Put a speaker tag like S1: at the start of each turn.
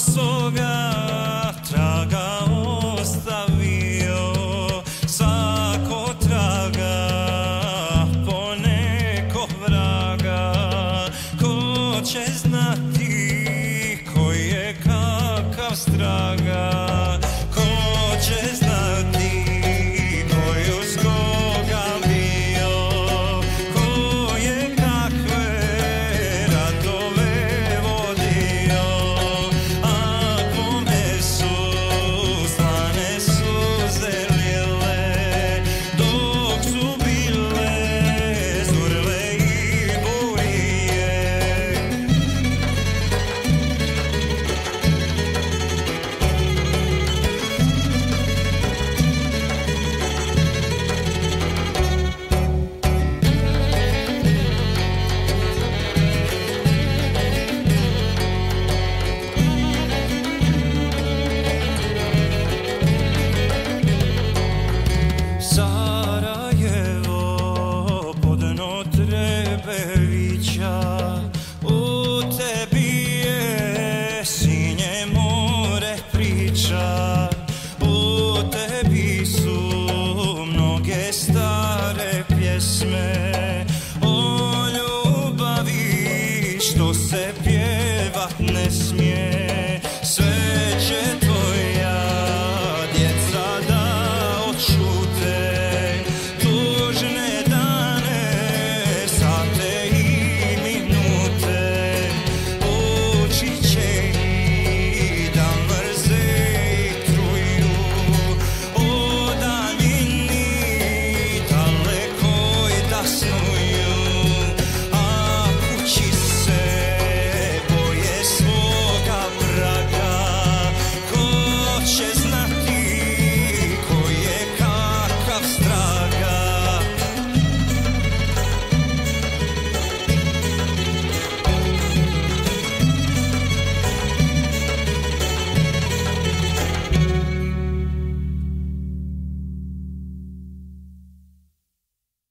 S1: sogra. što se pjeva ne smije.